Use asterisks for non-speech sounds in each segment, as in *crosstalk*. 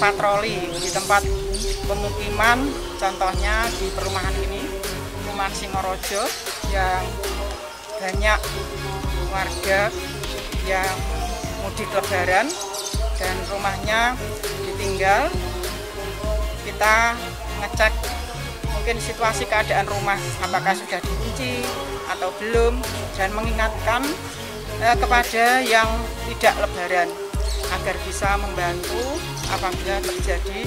patroli di tempat pemukiman, contohnya di perumahan ini, perumahan Singorojo yang banyak warga yang mudik lebaran dan rumahnya ditinggal. Kita ngecek mungkin situasi keadaan rumah apakah sudah dikunci atau belum dan mengingatkan eh, kepada yang tidak lebaran agar bisa membantu apabila terjadi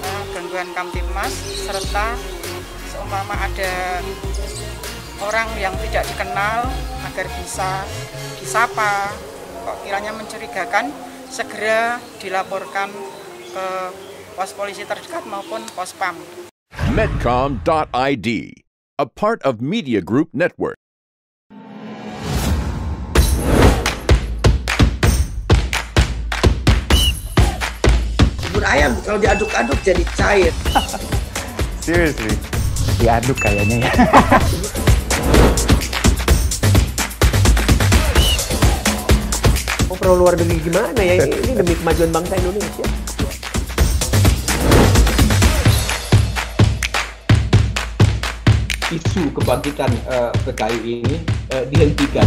eh, gangguan kamtipmas serta seumpama ada orang yang tidak dikenal agar bisa disapa kok kiranya mencurigakan segera dilaporkan ke pos polisi terdekat maupun pos PAM. Medcom.id, a part of Media Group Network. Ayam kalau diaduk-aduk jadi cair. *laughs* Seriously. diaduk kayaknya ya. *laughs* Oh, perlu luar negeri gimana ya? Ini demi kemajuan bangsa Indonesia. isu kebangkitan uh, PKI ini uh, dihentikan.